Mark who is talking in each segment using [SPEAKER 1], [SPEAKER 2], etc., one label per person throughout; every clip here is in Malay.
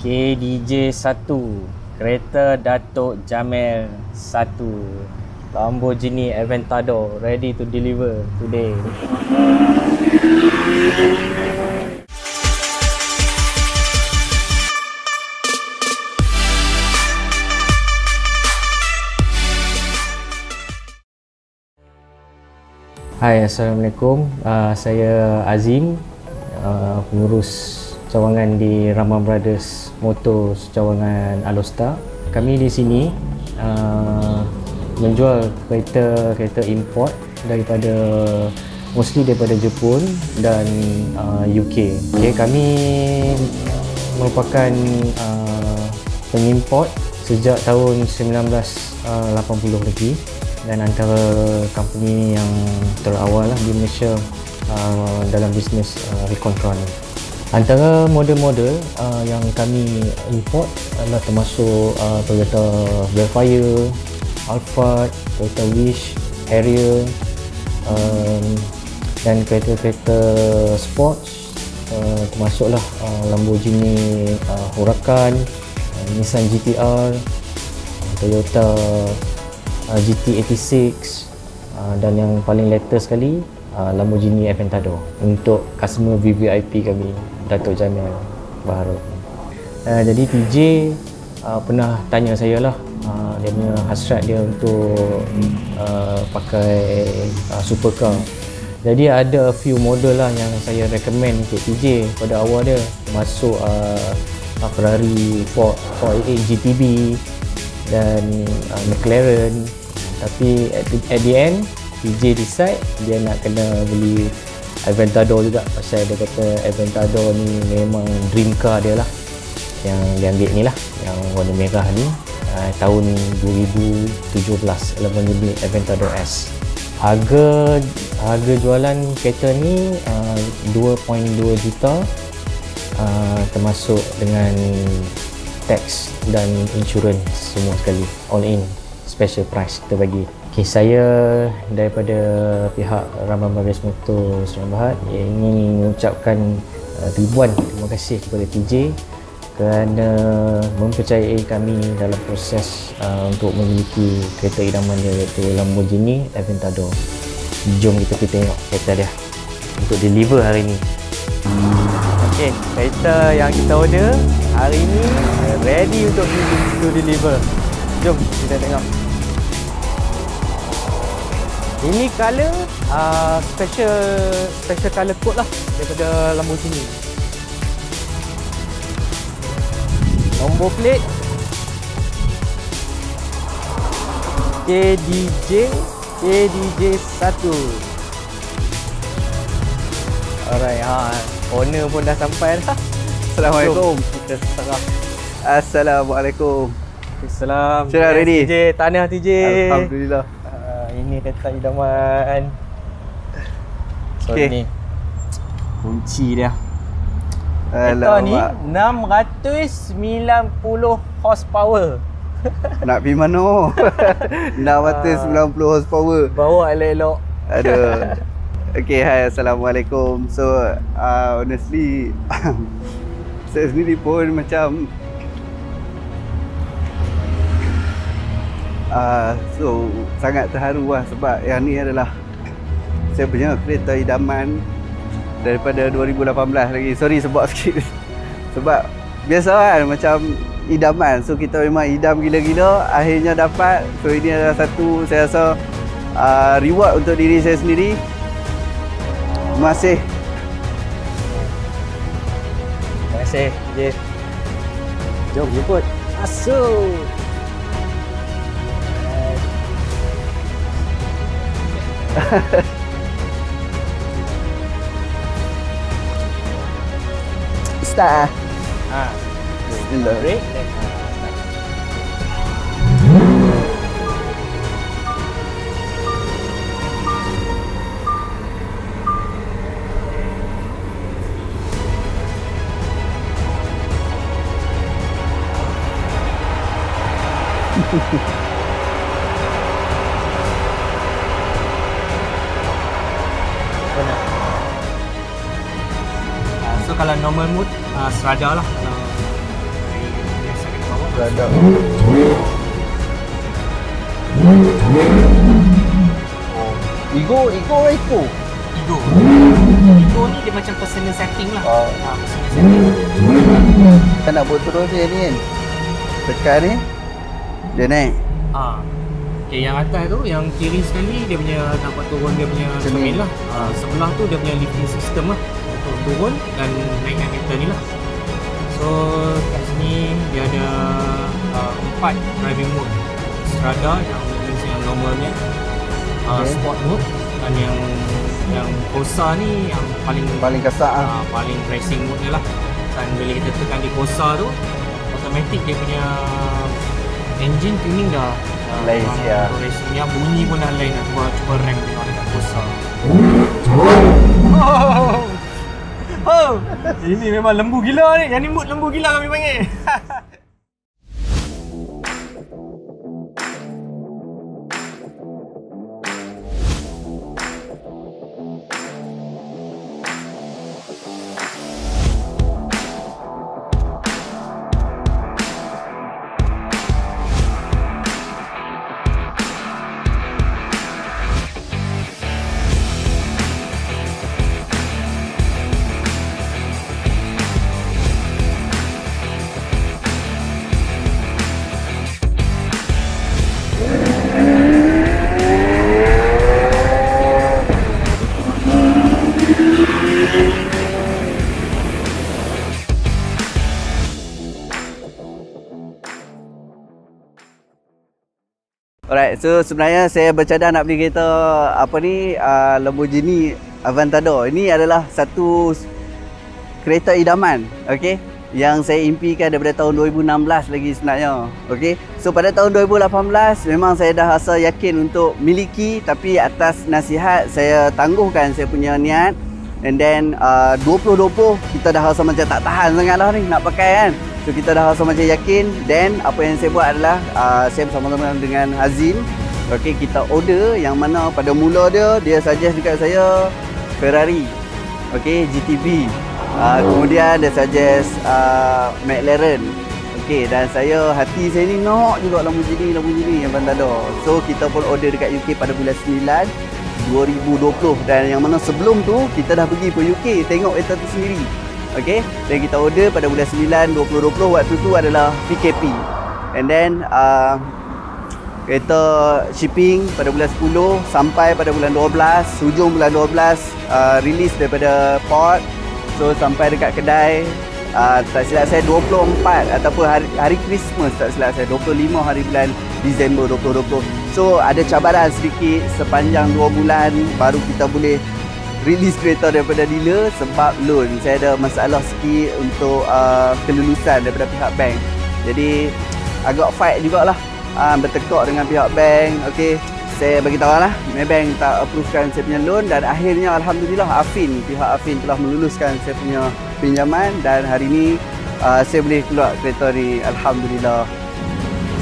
[SPEAKER 1] KDJ 1 Kereta Datuk Jamel 1 Lamborghini Aventador ready to deliver today. Hai Assalamualaikum. Uh, Saya Azim uh, Pengurus cawangan di Rama Brothers Motor cawangan Alostar. Kami di sini uh, menjual kereta-kereta import daripada mostly daripada Jepun dan uh, UK. Okay, kami merupakan uh, pengimport sejak tahun 1980 uh, lagi dan antara company yang terawal lah di Malaysia uh, dalam bisnes uh, Recontron. Antara model-model uh, yang kami import adalah termasuk uh, Toyota Velfire, Alphard, Toyota Wish, Harrier um, dan kereta-kereta sports. Uh, termasuklah uh, Lamborghini uh, Huracan, uh, Nissan GTR, uh, Toyota uh, GT86 uh, dan yang paling latest sekali uh, Lamborghini Aventador untuk customer VVIP kami Datuk Jamil Baharu. Uh, jadi TJ uh, pernah tanya saya lah uh, dia punya hasrat dia untuk uh, pakai uh, supercar. Jadi ada few model lah yang saya recommend untuk TJ pada awal dia masuk uh, Ferrari 488 GTB dan uh, McLaren tapi at the, at the end TJ decide dia nak kena beli Aventador juga. Pasal dia kata Aventador ni memang dream car dia lah. Yang dia ambil ni lah yang warna merah ni. Uh, tahun 2017 11 unit Aventador S. Harga harga jualan kereta ni uh, 2.2 juta uh, termasuk dengan tax dan insurans semua sekali. All in special price kita bagi Okay, saya daripada pihak Ramban Baris Motor Serang Bahad ingin mengucapkan uh, ribuan terima kasih kepada TJ kerana mempercayai kami dalam proses uh, untuk memiliki kereta idaman dia iaitu Lamborghini Aventador. Jom kita pergi tengok kereta dia untuk deliver hari ini. Okey, kereta yang kita order hari ini ready untuk to deliver. Jom kita tengok. Ini color uh, special special color code lah daripada Lamborghini. Nombor plate KDJ KDJ 1. Alright, ha. Owner pun dah sampai dah.
[SPEAKER 2] Assalamualaikum.
[SPEAKER 1] Kita serah.
[SPEAKER 2] Assalamualaikum.
[SPEAKER 1] Assalamualaikum.
[SPEAKER 2] Sudah ready?
[SPEAKER 1] TJ, tanah TJ.
[SPEAKER 2] Alhamdulillah
[SPEAKER 1] ini kereta idaman. So okay. ni. Kunci dia. Kereta ni 690 horsepower.
[SPEAKER 2] Nak pergi mana? 690 horsepower.
[SPEAKER 1] Bawa elok-elok.
[SPEAKER 2] Aduh. Okay, hai Assalamualaikum. So, uh, honestly Saya sendiri pun macam uh, so sangat terharu lah sebab yang ni adalah saya punya kereta idaman daripada 2018 lagi. Sorry sebab sikit. Sebab biasa kan macam idaman. So kita memang idam gila-gila. Akhirnya dapat. So ini adalah satu saya rasa uh, reward untuk diri saya sendiri. Terima kasih.
[SPEAKER 1] Terima kasih jom jemput. Masuk
[SPEAKER 2] Star. Ah. Slow.
[SPEAKER 1] Break. Then, kalau normal mood uh, serada lah kalau
[SPEAKER 2] Serada.
[SPEAKER 1] Oh,
[SPEAKER 2] Ego, ego, ego.
[SPEAKER 1] Ego. Ego ni dia macam personal setting lah.
[SPEAKER 2] Oh.
[SPEAKER 1] Ha, personal setting.
[SPEAKER 2] Kan nak buat terus dia ni kan. Tekan ni. Dia naik.
[SPEAKER 1] Ha. Okay, yang atas tu, yang kiri sekali dia punya dapat turun dia punya
[SPEAKER 2] Cermin.
[SPEAKER 1] lah. Ha, sebelah tu dia punya lifting system lah turun dan naikkan kereta ni lah. So kat sini dia ada uh, empat driving mode. Strada yang means yang normalnya, uh,
[SPEAKER 2] Okay.
[SPEAKER 1] sport mode dan yang yang Corsa ni yang paling
[SPEAKER 2] Paling kasar ah.
[SPEAKER 1] uh, paling racing mode dia lah. Dan bila kita tekan di Corsa tu, automatic dia punya engine tuning dah dah
[SPEAKER 2] Lain
[SPEAKER 1] untuk racing yang bunyi pun dah lain dah cuba cuba rem tengok dekat Corsa. Oh. Ini memang lembu gila ni. Yang ni mood lembu gila kami panggil.
[SPEAKER 2] Alright, so sebenarnya saya bercadang nak beli kereta apa ni uh, Lamborghini Aventador. Ini adalah satu kereta idaman, okey? Yang saya impikan daripada tahun 2016 lagi sebenarnya. Okey. So pada tahun 2018 memang saya dah rasa yakin untuk miliki tapi atas nasihat saya tangguhkan saya punya niat and then uh, 2020 kita dah rasa macam tak tahan sangat lah ni nak pakai kan. So kita dah rasa macam yakin. Then apa yang saya buat adalah uh, Saya bersama-sama dengan Hazim Okay kita order yang mana pada mula dia Dia suggest dekat saya Ferrari. Okay GTB uh, Kemudian dia suggest uh, McLaren. Okay dan saya hati saya ni nak juga Lamborghini Lamborghini yang Aventador So kita pun order dekat UK pada bulan 9 2020 dan yang mana sebelum tu kita dah pergi ke UK tengok kereta tu sendiri Okay Dan kita order pada bulan 9 2020 Waktu tu adalah PKP And then uh, Kereta shipping pada bulan 10 Sampai pada bulan 12 Hujung bulan 12 uh, Release daripada port. So sampai dekat kedai uh, Tak silap saya 24 Ataupun hari, hari Christmas tak silap saya 25 hari bulan Disember 2020 So ada cabaran sedikit Sepanjang 2 bulan Baru kita boleh release kereta daripada dealer sebab loan. Saya ada masalah sikit untuk uh, kelulusan daripada pihak bank. Jadi agak fight jugalah. Uh, bertekuk dengan pihak bank. Okey, saya bagi tahu lah Maybank tak approvekan saya punya loan dan akhirnya alhamdulillah Afin pihak Afin telah meluluskan saya punya pinjaman dan hari ini uh, saya boleh keluar kereta ni alhamdulillah.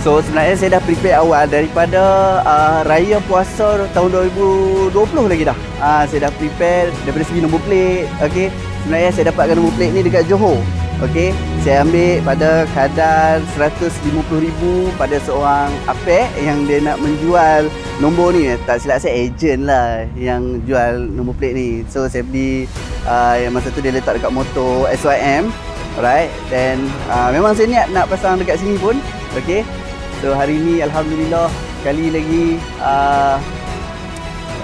[SPEAKER 2] So sebenarnya saya dah prepare awal daripada uh, raya puasa tahun 2020 lagi dah. Uh, saya dah prepare daripada segi nombor plate. Okay. Sebenarnya saya dapatkan nombor plate ni dekat Johor. Okay. Saya ambil pada kadar 150,000 pada seorang apek yang dia nak menjual nombor ni. Tak silap saya agent lah yang jual nombor plate ni. So saya beli uh, yang masa tu dia letak dekat motor SYM. Alright. Dan uh, memang saya niat nak pasang dekat sini pun. Okay. So hari ni Alhamdulillah sekali lagi uh,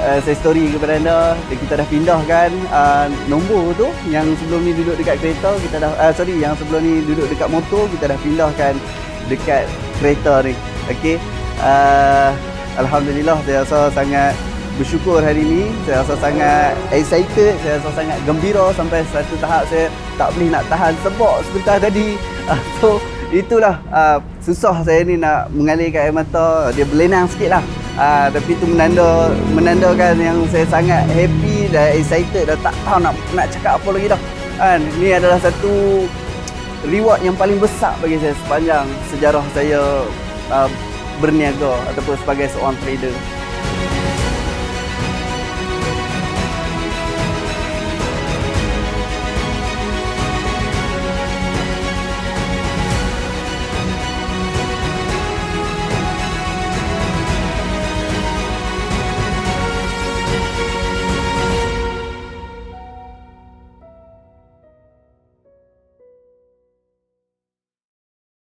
[SPEAKER 2] uh, saya story kepada anda. Kita dah pindahkan uh, nombor tu yang sebelum ni duduk dekat kereta kita dah uh, sorry yang sebelum ni duduk dekat motor kita dah pindahkan dekat kereta ni. Okey uh, Alhamdulillah saya rasa sangat bersyukur hari ni. Saya rasa sangat excited saya rasa sangat gembira sampai satu tahap saya tak boleh nak tahan sebab sebentar tadi. Uh, so itulah uh, susah saya ni nak mengalirkan air mata. Dia berlenang sikit lah. Uh, tapi itu menanda menandakan yang saya sangat happy dan excited dah tak tahu nak nak cakap apa lagi dah. Kan ni adalah satu reward yang paling besar bagi saya sepanjang sejarah saya uh, berniaga ataupun sebagai seorang trader